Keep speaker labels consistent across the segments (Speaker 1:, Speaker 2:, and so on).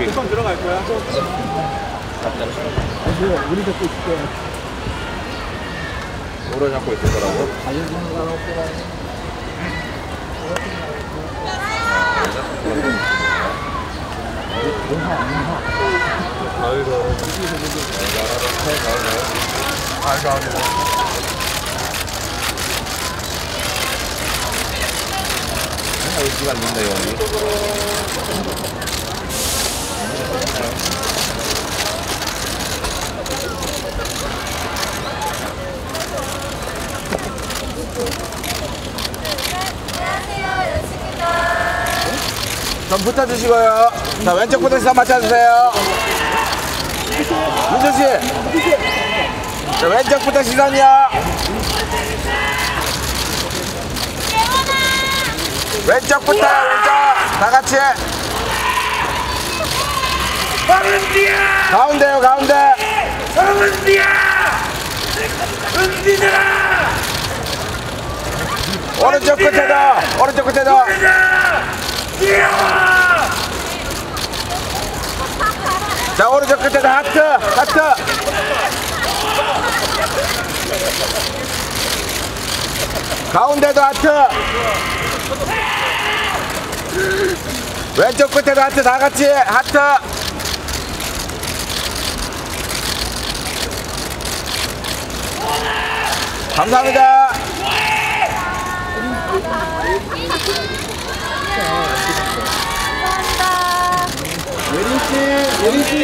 Speaker 1: 여기.
Speaker 2: 금방 들어갈 거야.
Speaker 3: 우리 잡고 있을게.
Speaker 1: 오래 잡고 있을 거라고. 여기 시간 있는데 여기. 좀 붙어주시고요. 자, 왼쪽 부터 시선 맞춰주세요. 민주씨. 자, 왼쪽부터 시선이요. 왼쪽부터 왼쪽. 다 같이. 가운데요, 가운데. 오른쪽 끝에도, 오른쪽 끝에도. 자 오른쪽 끝에도 하트 하트. 가운데도 하트. 왼쪽 끝에도 하트 다 같이 하트 감사합니다
Speaker 3: 예린 씨, 예린 씨,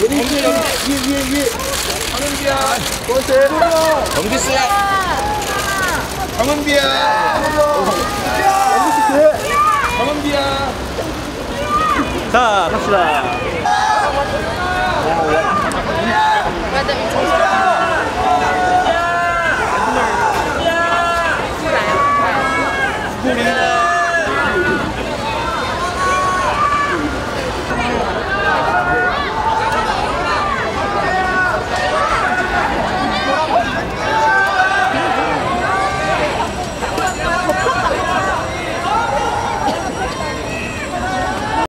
Speaker 3: 예린 씨, 위에 위에 위에. 하는비야. 보세요.
Speaker 1: 정기 씨
Speaker 2: 정은비야. 정은비야.
Speaker 3: 자, 갑시다.
Speaker 4: 네.